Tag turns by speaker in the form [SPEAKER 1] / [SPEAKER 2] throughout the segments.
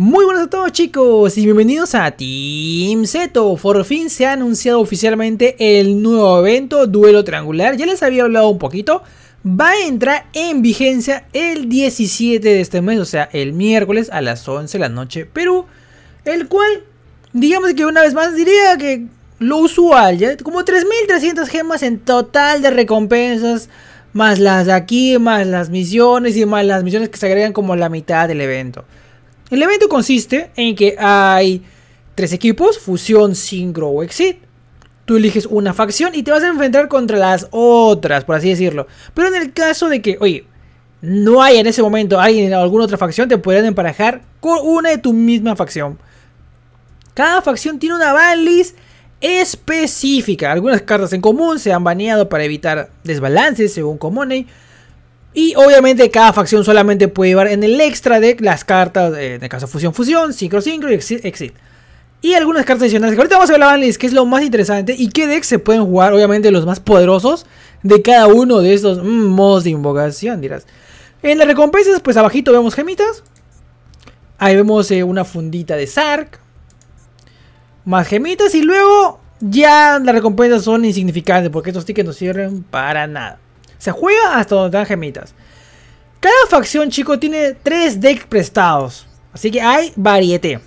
[SPEAKER 1] Muy buenas a todos chicos y bienvenidos a Team Zeto. Por fin se ha anunciado oficialmente el nuevo evento Duelo Triangular. Ya les había hablado un poquito. Va a entrar en vigencia el 17 de este mes, o sea, el miércoles a las 11 de la noche Perú. El cual, digamos que una vez más diría que lo usual, ya como 3.300 gemas en total de recompensas. Más las de aquí, más las misiones y más las misiones que se agregan como la mitad del evento. El evento consiste en que hay tres equipos, fusión, sincro o exit. Tú eliges una facción y te vas a enfrentar contra las otras, por así decirlo. Pero en el caso de que, oye, no hay en ese momento alguien en alguna otra facción, te podrían emparejar con una de tu misma facción. Cada facción tiene una banlist específica. Algunas cartas en común se han baneado para evitar desbalances según Comoney. Y obviamente cada facción solamente puede llevar en el extra deck las cartas, de en el caso fusión, fusión, sincro, sincro y exit, Y algunas cartas adicionales. ahorita vamos a ver la que es lo más interesante. Y qué decks se pueden jugar, obviamente los más poderosos de cada uno de estos mm, modos de invocación, dirás. En las recompensas, pues abajito vemos gemitas. Ahí vemos eh, una fundita de Sark. Más gemitas y luego ya las recompensas son insignificantes porque estos tickets no sirven para nada. Se juega hasta donde dan gemitas. Cada facción, chicos, tiene tres decks prestados. Así que hay variete.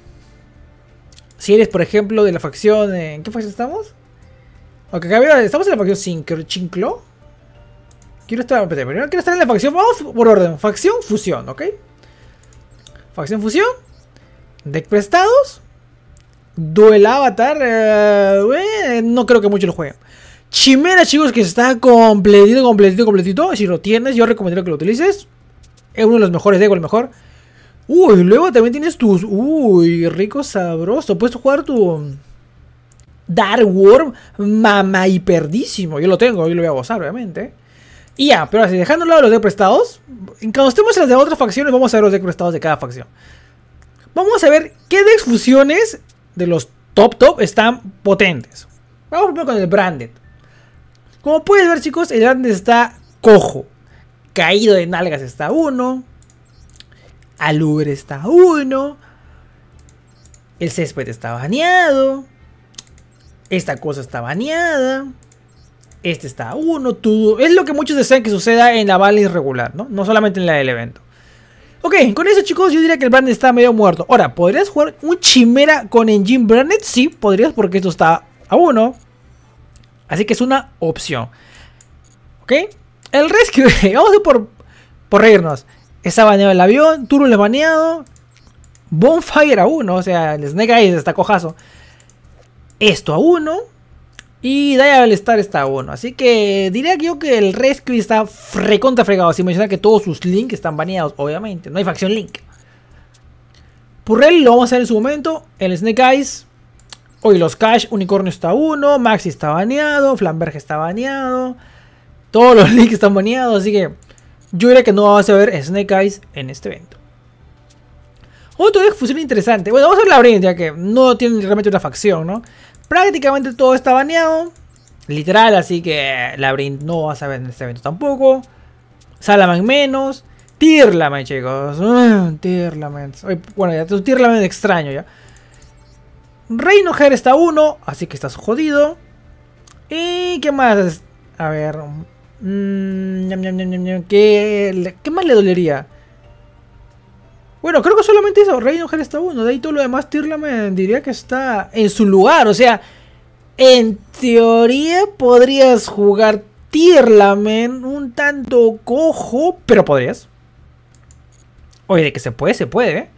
[SPEAKER 1] Si eres, por ejemplo, de la facción... ¿En qué facción estamos? Ok, estamos en la facción Chinclo. Quiero estar, primero quiero estar en la facción, vamos por orden, facción fusión, ¿ok? Facción fusión, deck prestados, duel avatar, eh, no creo que muchos lo jueguen. Chimera, chicos, que está completito, completito, completito. Si lo tienes, yo recomendaría que lo utilices. Es uno de los mejores de el mejor. Uy, luego también tienes tus... Uy, rico, sabroso. Puedes jugar tu... Dark Worm, mama hiperdísimo. Yo lo tengo, yo lo voy a gozar, obviamente. Y ya, pero así, dejando lado los deck prestados. Cuando estemos en las de otras facciones, vamos a ver los deck prestados de cada facción. Vamos a ver qué decks fusiones de los top top están potentes. Vamos primero con el Branded. Como puedes ver, chicos, el grande está cojo. Caído de nalgas está uno. Alubre está uno. El césped está baneado. Esta cosa está baneada. Este está uno. Todo. Es lo que muchos desean que suceda en la bala irregular, ¿no? No solamente en la del evento. Ok, con eso chicos yo diría que el brand está medio muerto. Ahora, ¿podrías jugar un chimera con Engine Branded? Sí, podrías porque esto está a uno. Así que es una opción. ¿Ok? El rescue, vamos a por, por reírnos. Está baneado el avión, Turul es baneado. Bonfire a uno, o sea, el Snake Eyes está cojazo. Esto a uno. Y Diablo Star está a uno. Así que diría yo que el Rescue está recontra fregado. Sin mencionar que todos sus links están baneados, obviamente. No hay facción link. Purrell lo vamos a hacer en su momento. El Snake Eyes Hoy los Cash, Unicornio está uno, Maxi está baneado, Flamberg está baneado. Todos los links están baneados, así que yo diría que no vamos a ver Snake Eyes en este evento. Otro deck funciona interesante. Bueno, vamos a ver Labyrinth, ya que no tiene realmente una facción, ¿no? Prácticamente todo está baneado. Literal, así que Labyrinth no vas a ver en este evento tampoco. Salaman menos. Tirlament, chicos. Uh, Bueno, ya tu Tirlament extraño ya. Reino está uno, así que estás jodido. ¿Y qué más? A ver. Mm, ¿qué, más le dolería? Bueno, creo que solamente eso. Reino Her está uno. De ahí todo lo demás, Tirlamen diría que está en su lugar. O sea, en teoría podrías jugar Tirlamen un tanto cojo, pero podrías. Oye, de que se puede, se puede, ¿eh?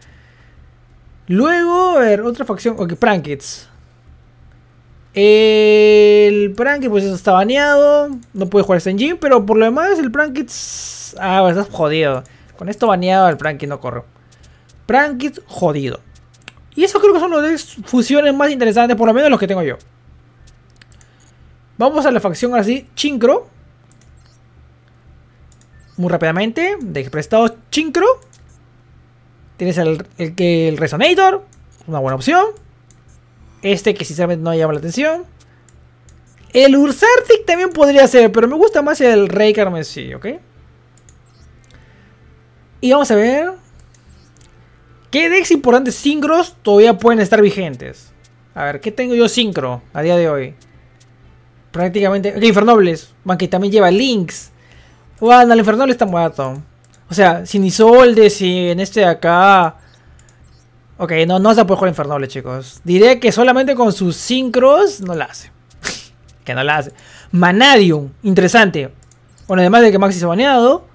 [SPEAKER 1] Luego, a ver, otra facción. Ok, Prankets. El Prankets, pues está baneado. No puede jugar engine, pero por lo demás, el Prankets. Ah, estás jodido. Con esto baneado, el Prankets no corre. Prankets jodido. Y eso creo que son los fusiones más interesantes, por lo menos los que tengo yo. Vamos a la facción así, Chincro. Muy rápidamente, de prestados Chincro. Tienes el, el, el Resonator, una buena opción. Este que sinceramente no llama la atención. El Ursartic también podría ser, pero me gusta más el Rey Carmesí, ¿ok? Y vamos a ver. ¿Qué decks importantes sincros todavía pueden estar vigentes? A ver, ¿qué tengo yo sincro a día de hoy? Prácticamente... El Infernobles, aunque también lleva links. Bueno, el Infernoble está muerto. O sea, sin Isolde, sin este de acá... Ok, no, no se puede jugar Infernoble, chicos. Diré que solamente con sus sincros no la hace. que no la hace. Manadium, interesante. Bueno, además de que Maxi se ha baneado.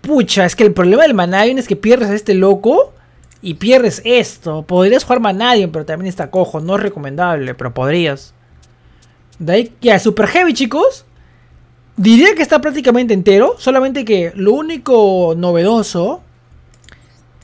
[SPEAKER 1] Pucha, es que el problema del Manadium es que pierdes a este loco y pierdes esto. Podrías jugar Manadium, pero también está cojo. No es recomendable, pero podrías. De ahí, ya, Super Heavy, chicos. Diría que está prácticamente entero. Solamente que lo único novedoso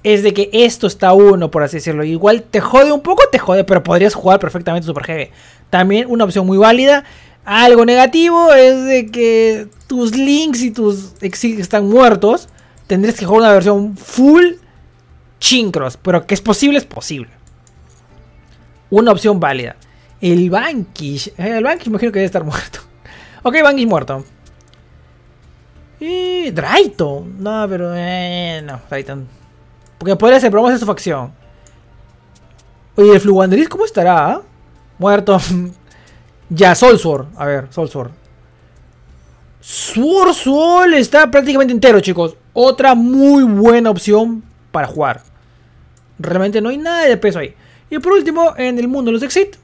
[SPEAKER 1] es de que esto está uno, por así decirlo. Igual te jode un poco, te jode, pero podrías jugar perfectamente Super Heavy. También una opción muy válida. Algo negativo es de que tus links y tus exig están muertos. Tendrías que jugar una versión full chincros. Pero que es posible, es posible. Una opción válida. El Bankish. Eh, el Bankish imagino que debe estar muerto. ok, Bankish muerto. Y Draito. No, pero... Eh, no, Drayton. Porque podría ser, vamos a su facción. Oye, el Fluwanderis, ¿cómo estará? Muerto. ya, Solsword. A ver, Solsword. Sword Soul está prácticamente entero, chicos. Otra muy buena opción para jugar. Realmente no hay nada de peso ahí. Y por último, en el mundo de los Exit.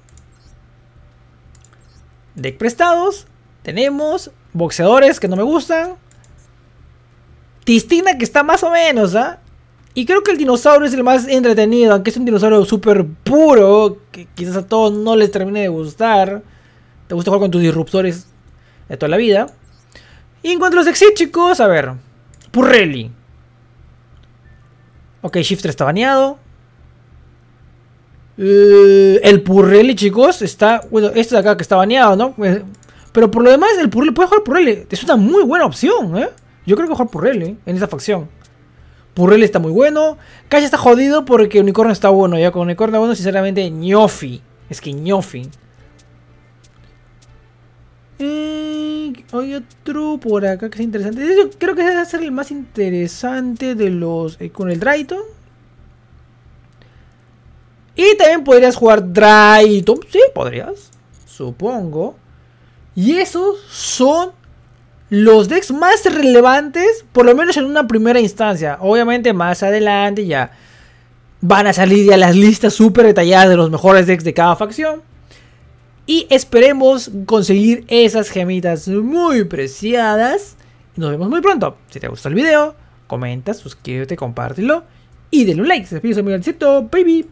[SPEAKER 1] Deck prestados. Tenemos boxeadores que no me gustan. Tistina que está más o menos, ¿ah? Y creo que el dinosaurio es el más entretenido, aunque es un dinosaurio súper puro, que quizás a todos no les termine de gustar. Te gusta jugar con tus disruptores de toda la vida. Y en cuanto a los exit, chicos, a ver. Purrelli. Ok, Shifter está baneado. Eh, el Purrelli, chicos, está... Bueno, este de acá que está baneado, ¿no? Eh, pero por lo demás, el Purrelli puede jugar Purrelli. Es una muy buena opción, ¿eh? Yo creo que jugar Purrelli en esta facción. Purrell está muy bueno. Cash está jodido porque Unicornio está bueno. Ya con Unicornio bueno, sinceramente, ñofi. Es que ñofi. Eh, hay otro por acá que es interesante. Yo creo que debe ser el más interesante de los eh, con el Drayton. Y también podrías jugar Drayton. Sí, podrías. Supongo. Y esos son los decks más relevantes, por lo menos en una primera instancia. Obviamente más adelante ya van a salir ya las listas súper detalladas de los mejores decks de cada facción. Y esperemos conseguir esas gemitas muy preciadas. Nos vemos muy pronto. Si te gustó el video, comenta, suscríbete, compártelo y denle un like. Se despide su amigo baby.